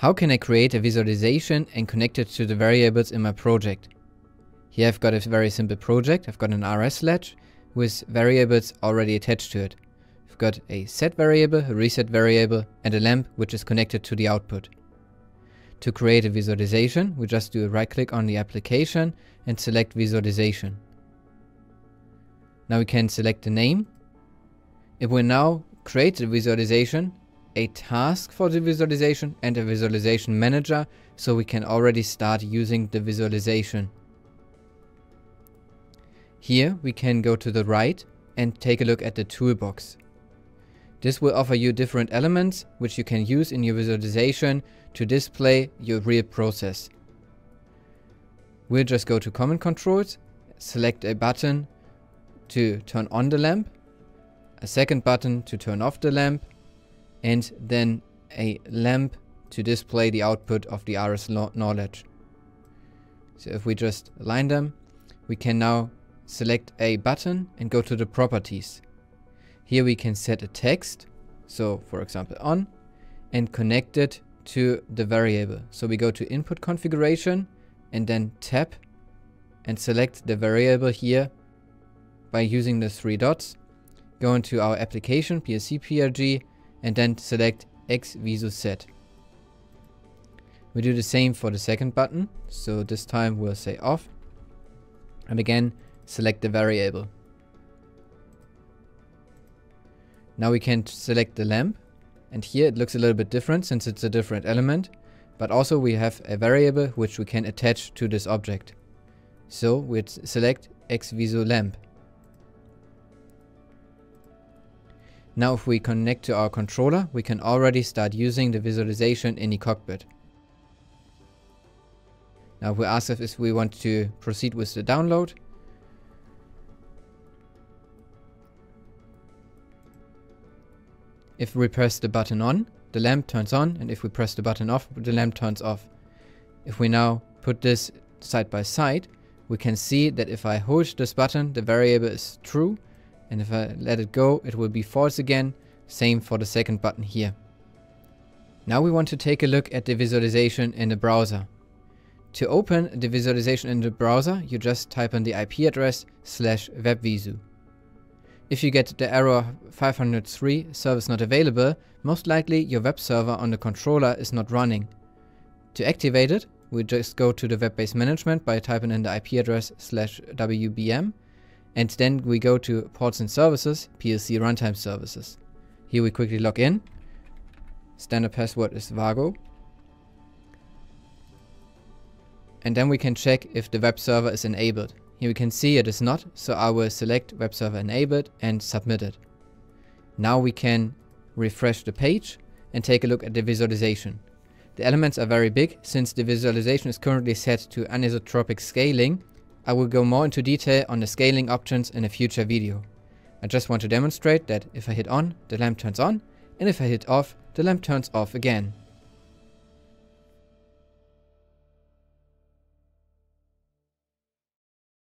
How can I create a visualization and connect it to the variables in my project? Here I've got a very simple project. I've got an RS ledge with variables already attached to it. I've got a set variable, a reset variable, and a lamp which is connected to the output. To create a visualization, we just do a right click on the application and select visualization. Now we can select the name. It will now create the visualization a task for the visualization and a visualization manager so we can already start using the visualization. Here we can go to the right and take a look at the toolbox. This will offer you different elements which you can use in your visualization to display your real process. We'll just go to common controls, select a button to turn on the lamp, a second button to turn off the lamp, and then a lamp to display the output of the RS knowledge. So if we just align them, we can now select a button and go to the properties. Here we can set a text, so for example on, and connect it to the variable. So we go to input configuration and then tap and select the variable here by using the three dots. Go into our application, PLC PRG, and then select X Visu Set. We do the same for the second button, so this time we'll say off. And again, select the variable. Now we can select the lamp, and here it looks a little bit different since it's a different element, but also we have a variable which we can attach to this object. So we'd select XVisu lamp. Now if we connect to our controller, we can already start using the visualization in the cockpit. Now we ask if we want to proceed with the download. If we press the button on, the lamp turns on, and if we press the button off, the lamp turns off. If we now put this side by side, we can see that if I hold this button, the variable is true, and if I let it go, it will be false again. Same for the second button here. Now we want to take a look at the visualization in the browser. To open the visualization in the browser, you just type in the IP address slash webvisu. If you get the error 503 service not available, most likely your web server on the controller is not running. To activate it, we just go to the web-based management by typing in the IP address slash wbm and then we go to ports and services, PLC runtime services. Here we quickly log in. Standard password is WAGO. And then we can check if the web server is enabled. Here we can see it is not, so I will select web server enabled and submit it. Now we can refresh the page and take a look at the visualization. The elements are very big since the visualization is currently set to anisotropic scaling I will go more into detail on the scaling options in a future video. I just want to demonstrate that if I hit on, the lamp turns on, and if I hit off, the lamp turns off again.